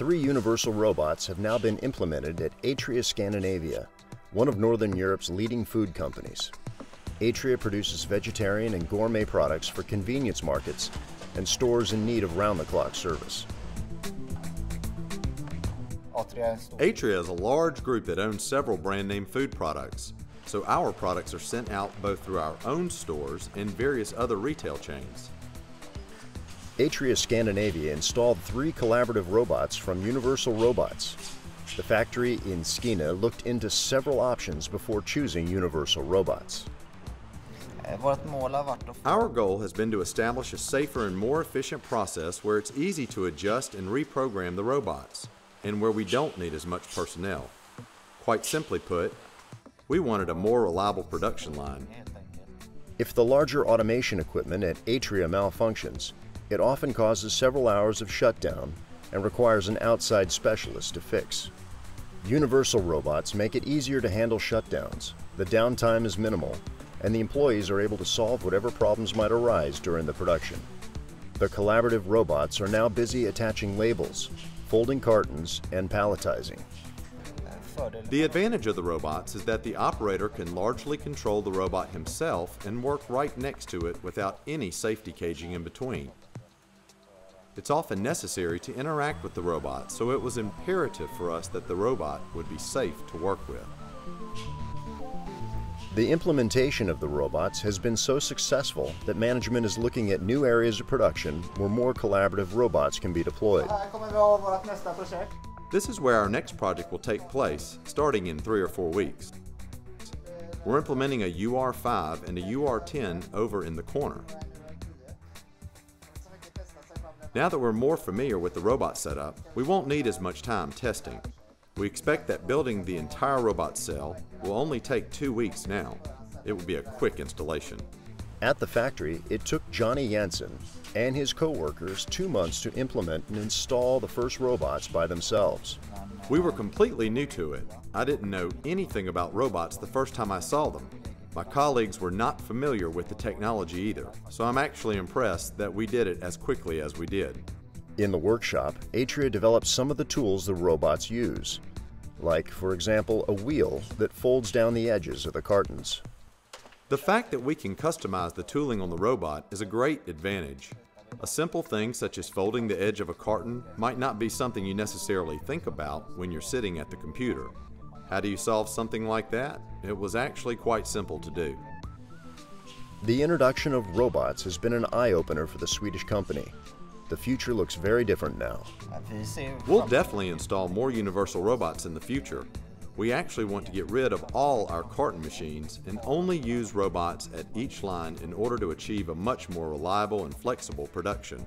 Three universal robots have now been implemented at Atria Scandinavia, one of Northern Europe's leading food companies. Atria produces vegetarian and gourmet products for convenience markets and stores in need of round-the-clock service. Atria is a large group that owns several brand name food products, so our products are sent out both through our own stores and various other retail chains. Atria Scandinavia installed three collaborative robots from Universal Robots. The factory in Skina looked into several options before choosing Universal Robots. Our goal has been to establish a safer and more efficient process where it's easy to adjust and reprogram the robots, and where we don't need as much personnel. Quite simply put, we wanted a more reliable production line. If the larger automation equipment at Atria malfunctions, it often causes several hours of shutdown and requires an outside specialist to fix. Universal robots make it easier to handle shutdowns, the downtime is minimal, and the employees are able to solve whatever problems might arise during the production. The collaborative robots are now busy attaching labels, folding cartons, and palletizing. The advantage of the robots is that the operator can largely control the robot himself and work right next to it without any safety caging in between. It's often necessary to interact with the robot, so it was imperative for us that the robot would be safe to work with. The implementation of the robots has been so successful that management is looking at new areas of production where more collaborative robots can be deployed. This is where our next project will take place, starting in three or four weeks. We're implementing a UR5 and a UR10 over in the corner. Now that we're more familiar with the robot setup, we won't need as much time testing. We expect that building the entire robot cell will only take two weeks now. It will be a quick installation. At the factory, it took Johnny Jensen and his co-workers two months to implement and install the first robots by themselves. We were completely new to it. I didn't know anything about robots the first time I saw them. My colleagues were not familiar with the technology either, so I'm actually impressed that we did it as quickly as we did. In the workshop, Atria developed some of the tools the robots use, like, for example, a wheel that folds down the edges of the cartons. The fact that we can customize the tooling on the robot is a great advantage. A simple thing such as folding the edge of a carton might not be something you necessarily think about when you're sitting at the computer. How do you solve something like that? It was actually quite simple to do. The introduction of robots has been an eye-opener for the Swedish company. The future looks very different now. We'll definitely install more universal robots in the future. We actually want to get rid of all our carton machines and only use robots at each line in order to achieve a much more reliable and flexible production.